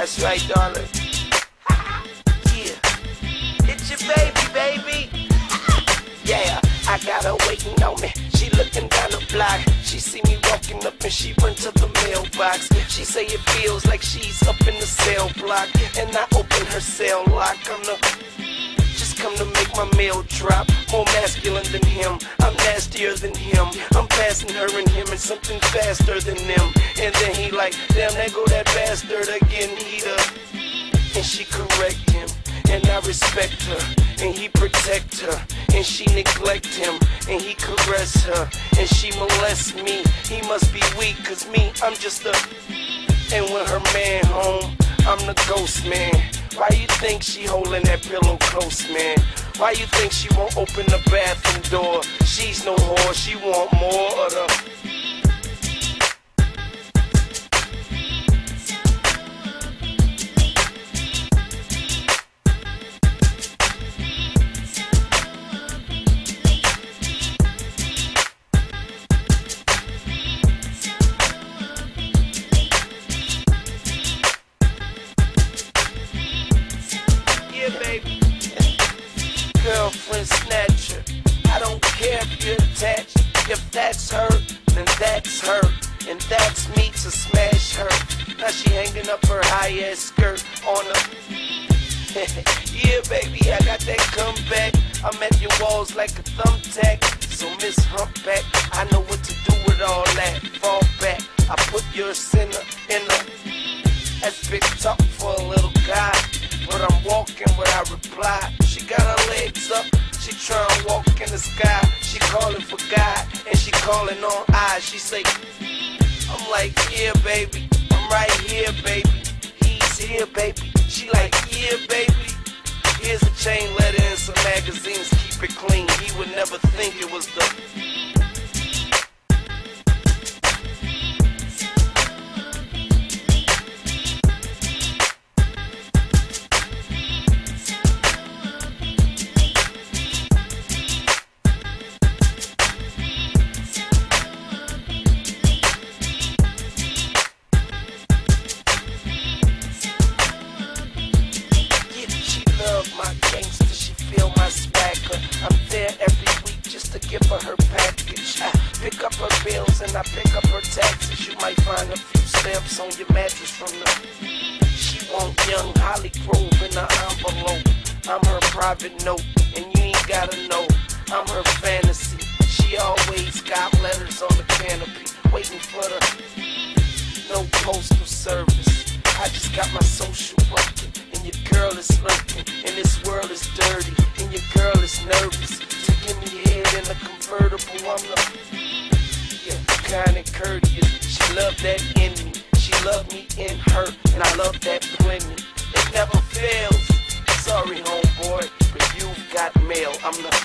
That's right, darling. Yeah. It's your baby, baby. Yeah, I got her waiting on me. She looking down the block. She see me walking up and she run to the mailbox. She say it feels like she's up in the cell block. And I open her cell lock. I'm the just come to make my mail drop. More masculine than him. I'm nastier than him. I'm passing her and him and something faster than them. And then he like, damn, there go that bastard again. Correct him. And I respect her, and he protect her, and she neglect him, and he caress her, and she molest me. He must be weak, cause me, I'm just a. And when her man home, I'm the ghost man. Why you think she holding that pillow close, man? Why you think she won't open the bathroom door? She's no whore, she want more of the. Girlfriend snatcher. I don't care if you're attached. If that's her, then that's her. And that's me to smash her. Now she hanging up her high ass skirt on a. yeah, baby, I got that comeback. I'm at your walls like a thumbtack. So Miss Humpback, I know what to do with all that. Fall back. I put your sinner in a. That's big talk for a little guy. But I'm walking without reply. She got her legs up. She tryna walk in the sky. She calling for God. And she calling on I. She say, I'm like, yeah, baby. I'm right here, baby. He's here, baby. She like, yeah, baby. Here's a chain letter and some magazines. Keep it clean. He would never think it was the. Love my gangster, she feel my swagger. I'm there every week just to give her her package. I pick up her bills and I pick up her taxes. You might find a few stamps on your mattress from the. She want young Holly Grove in the envelope. I'm her private note, and you ain't gotta know. I'm her fantasy. She always courteous. She love that in me, she love me in her, and I love that plenty. It never fails. Sorry, homeboy, but you've got mail. I'm the